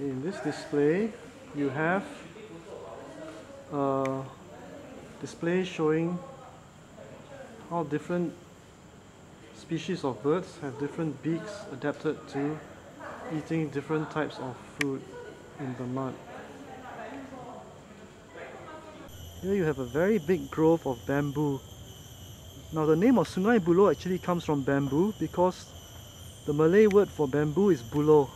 In this display, you have a display showing how different species of birds have different beaks adapted to eating different types of food in the mud. Here you have a very big grove of bamboo. Now the name of Sungai Buloh actually comes from bamboo because the Malay word for bamboo is buloh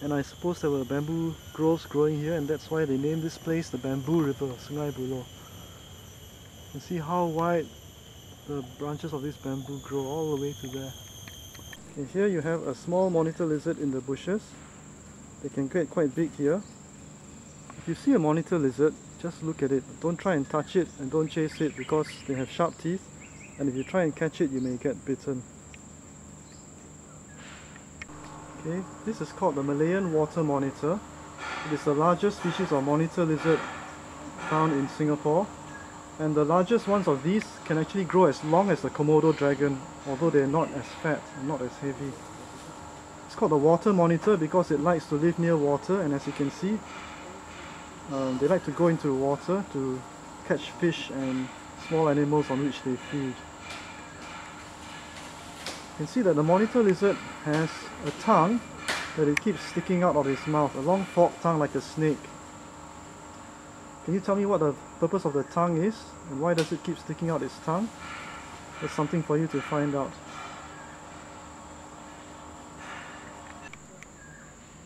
and I suppose there were bamboo groves growing here and that's why they named this place the Bamboo River, Sungai Buloh. You see how wide the branches of this bamboo grow all the way to there. Okay, here you have a small monitor lizard in the bushes. They can get quite big here. If you see a monitor lizard, just look at it. Don't try and touch it and don't chase it because they have sharp teeth and if you try and catch it you may get bitten. Okay, this is called the Malayan water monitor. It is the largest species of monitor lizard found in Singapore and the largest ones of these can actually grow as long as the Komodo dragon although they're not as fat and not as heavy. It's called the water monitor because it likes to live near water and as you can see um, they like to go into water to catch fish and small animals on which they feed. You can see that the monitor lizard has a tongue that it keeps sticking out of its mouth, a long forked tongue like a snake. Can you tell me what the purpose of the tongue is and why does it keep sticking out its tongue? That's something for you to find out.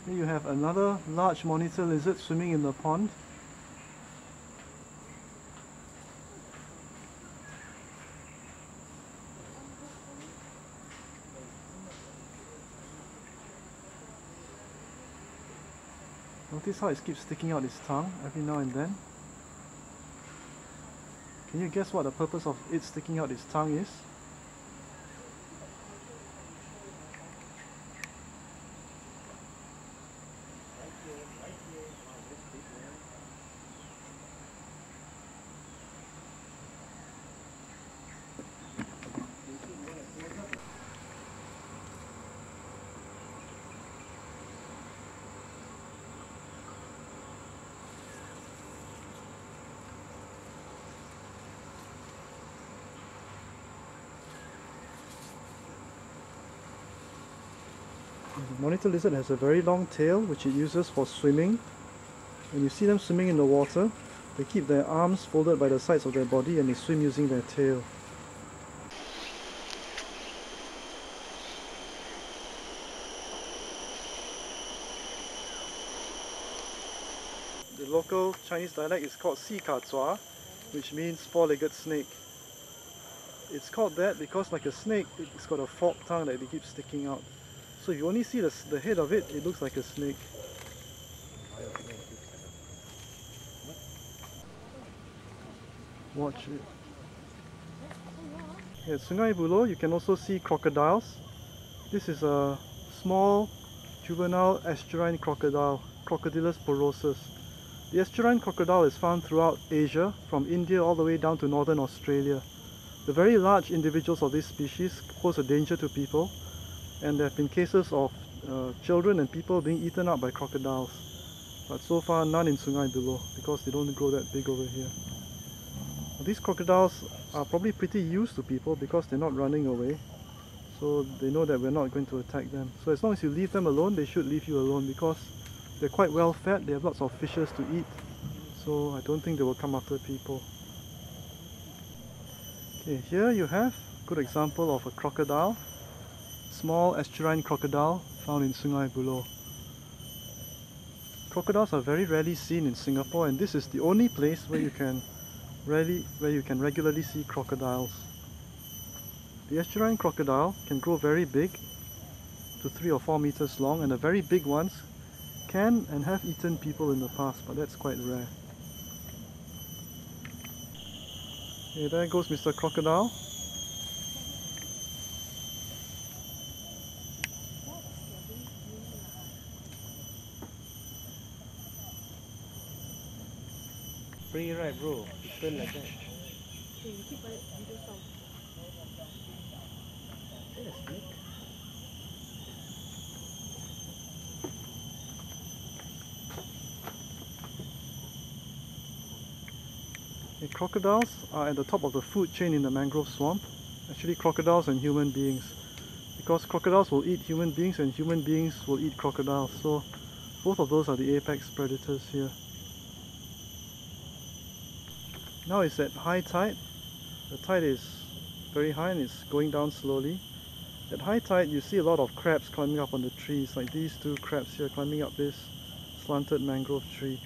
Here you have another large monitor lizard swimming in the pond. Notice how it keeps sticking out its tongue every now and then. Can you guess what the purpose of it sticking out its tongue is? Monitor lizard has a very long tail which it uses for swimming. When you see them swimming in the water, they keep their arms folded by the sides of their body and they swim using their tail. The local Chinese dialect is called Si Ka Zua, which means four-legged snake. It's called that because like a snake, it's got a forked tongue that it keeps sticking out. So if you only see the, the head of it, it looks like a snake. Watch it. At Sungai Buloh, you can also see crocodiles. This is a small juvenile estuarine crocodile, Crocodylus porosus. The estuarine crocodile is found throughout Asia, from India all the way down to northern Australia. The very large individuals of this species pose a danger to people and there have been cases of uh, children and people being eaten up by crocodiles. But so far none in Sungai Buloh because they don't grow that big over here. These crocodiles are probably pretty used to people because they're not running away. So they know that we're not going to attack them. So as long as you leave them alone, they should leave you alone because they're quite well fed, they have lots of fishes to eat. So I don't think they will come after people. Okay, here you have a good example of a crocodile small estuarine crocodile found in Sungai Buloh. Crocodiles are very rarely seen in Singapore and this is the only place where you can rarely, where you can regularly see crocodiles. The estuarine crocodile can grow very big to 3 or 4 meters long and the very big ones can and have eaten people in the past but that's quite rare. Okay, there goes Mr. Crocodile. bro. Like that. You keep The crocodiles are at the top of the food chain in the mangrove swamp. Actually, crocodiles and human beings. Because crocodiles will eat human beings and human beings will eat crocodiles. So both of those are the apex predators here. Now it's at high tide. The tide is very high and it's going down slowly. At high tide you see a lot of crabs climbing up on the trees like these two crabs here climbing up this slanted mangrove tree.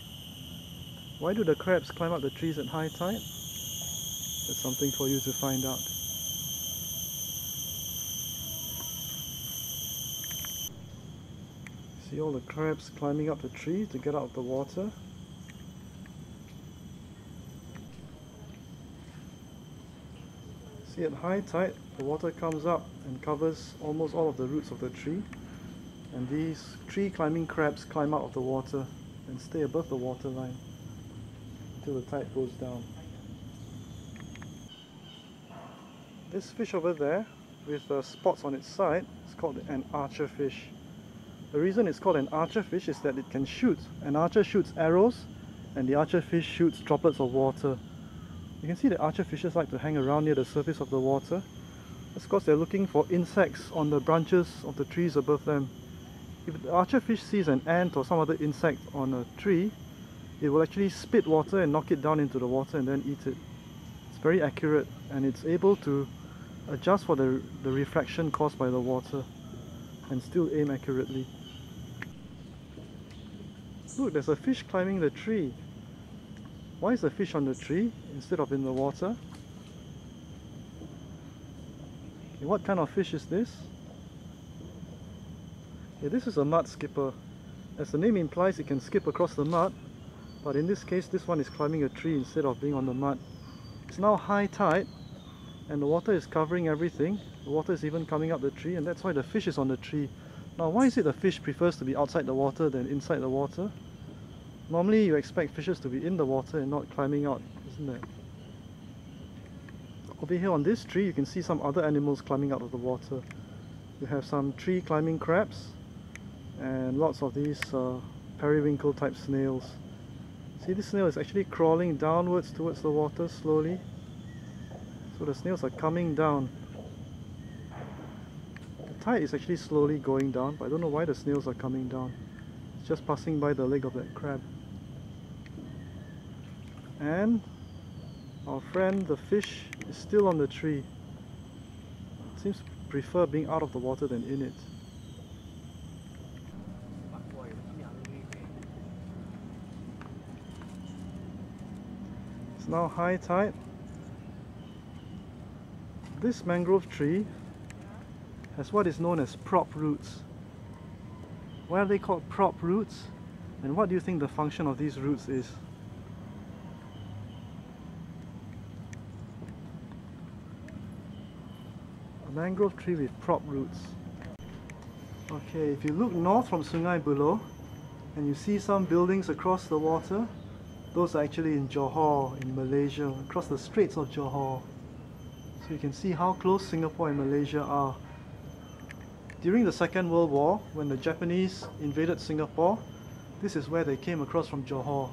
Why do the crabs climb up the trees at high tide? That's something for you to find out. See all the crabs climbing up the tree to get out of the water. See at high tide the water comes up and covers almost all of the roots of the tree and these tree climbing crabs climb out of the water and stay above the water line until the tide goes down. This fish over there with the spots on its side is called an archer fish. The reason it's called an archer fish is that it can shoot. An archer shoots arrows and the archer fish shoots droplets of water. You can see the archer fishes like to hang around near the surface of the water. That's because they're looking for insects on the branches of the trees above them. If the archer fish sees an ant or some other insect on a tree, it will actually spit water and knock it down into the water and then eat it. It's very accurate and it's able to adjust for the, the refraction caused by the water and still aim accurately. Look, there's a fish climbing the tree. Why is the fish on the tree instead of in the water? Okay, what kind of fish is this? Okay, this is a mud skipper. As the name implies, it can skip across the mud, but in this case, this one is climbing a tree instead of being on the mud. It's now high tide, and the water is covering everything. The water is even coming up the tree, and that's why the fish is on the tree. Now, why is it the fish prefers to be outside the water than inside the water? Normally you expect fishes to be in the water and not climbing out, isn't it? Over here on this tree you can see some other animals climbing out of the water. You have some tree climbing crabs and lots of these uh, periwinkle type snails. See this snail is actually crawling downwards towards the water slowly. So the snails are coming down. The tide is actually slowly going down but I don't know why the snails are coming down. It's just passing by the leg of that crab and our friend the fish is still on the tree. It seems to prefer being out of the water than in it. It's now high tide. This mangrove tree has what is known as prop roots. Why are they called prop roots? And what do you think the function of these roots is mangrove tree with prop roots. Okay, if you look north from Sungai Buloh and you see some buildings across the water, those are actually in Johor in Malaysia, across the Straits of Johor. So you can see how close Singapore and Malaysia are. During the Second World War, when the Japanese invaded Singapore, this is where they came across from Johor,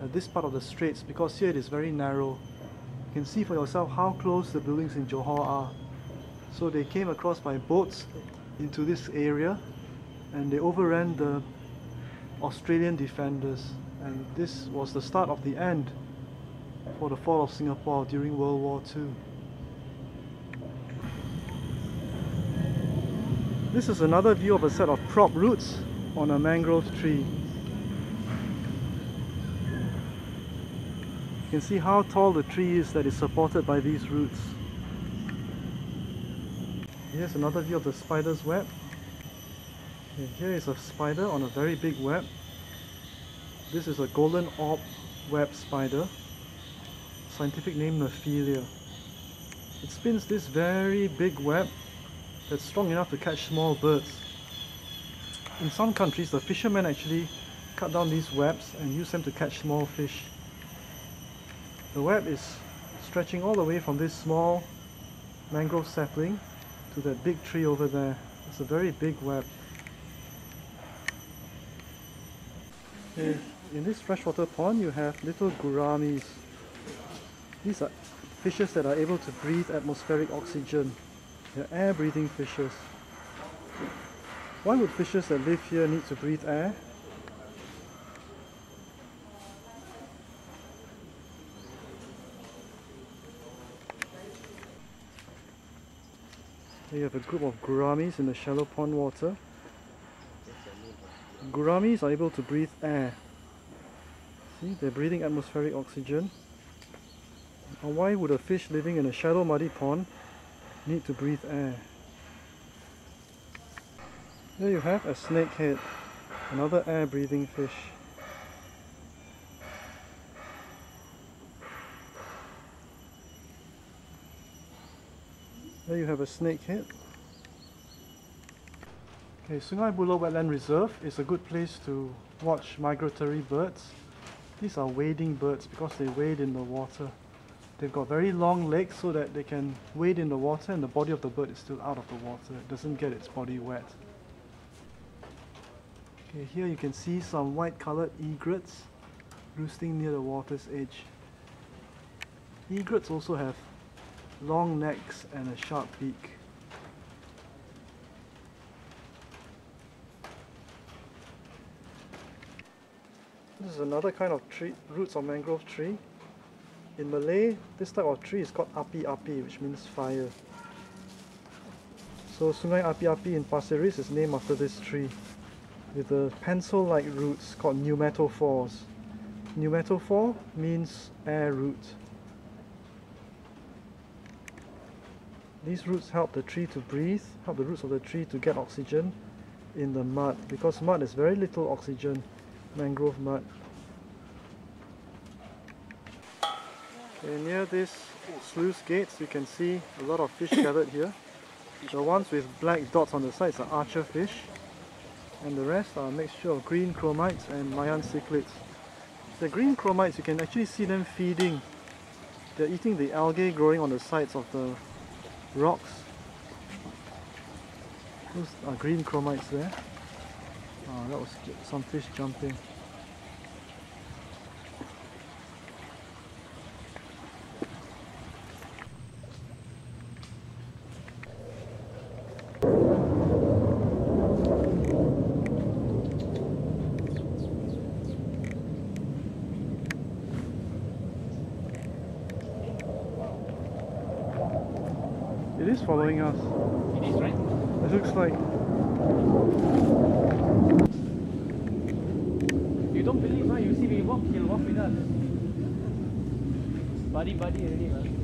at this part of the Straits, because here it is very narrow. You can see for yourself how close the buildings in Johor are. So they came across by boats into this area and they overran the Australian defenders and this was the start of the end for the fall of Singapore during World War II. This is another view of a set of prop roots on a mangrove tree. You can see how tall the tree is that is supported by these roots. Here's another view of the spider's web. Here is a spider on a very big web. This is a golden orb web spider, scientific name Nephila. It spins this very big web that's strong enough to catch small birds. In some countries, the fishermen actually cut down these webs and use them to catch small fish. The web is stretching all the way from this small mangrove sapling that big tree over there. It's a very big web. In this freshwater pond you have little gouramis. These are fishes that are able to breathe atmospheric oxygen. They're air breathing fishes. Why would fishes that live here need to breathe air? Here you have a group of gouramis in the shallow pond water. Gouramis are able to breathe air. See, they're breathing atmospheric oxygen. And why would a fish living in a shallow muddy pond need to breathe air? There you have a snakehead, another air breathing fish. There you have a snake snakehead. Okay, Sungai Buloh Wetland Reserve is a good place to watch migratory birds. These are wading birds because they wade in the water. They've got very long legs so that they can wade in the water and the body of the bird is still out of the water. It doesn't get its body wet. Okay, here you can see some white colored egrets roosting near the water's edge. Egrets also have long necks and a sharp beak. This is another kind of tree, roots of mangrove tree. In Malay, this type of tree is called api-api, which means fire. So Sungai Api-api in Pasir Ris is named after this tree, with the pencil-like roots called pneumatophores. Pneumatophore means air root. These roots help the tree to breathe, help the roots of the tree to get oxygen in the mud, because mud is very little oxygen, mangrove mud. Okay, near this sluice gates you can see a lot of fish gathered here. The ones with black dots on the sides are archer fish and the rest are a mixture of green chromides and Mayan cichlids. The green chromides you can actually see them feeding. They're eating the algae growing on the sides of the rocks. Those are green chromides there. Ah, that was some fish jumping. Following us. It is right. It looks like You don't believe, huh? You see, we walk, he'll walk with us. Buddy, buddy already, man.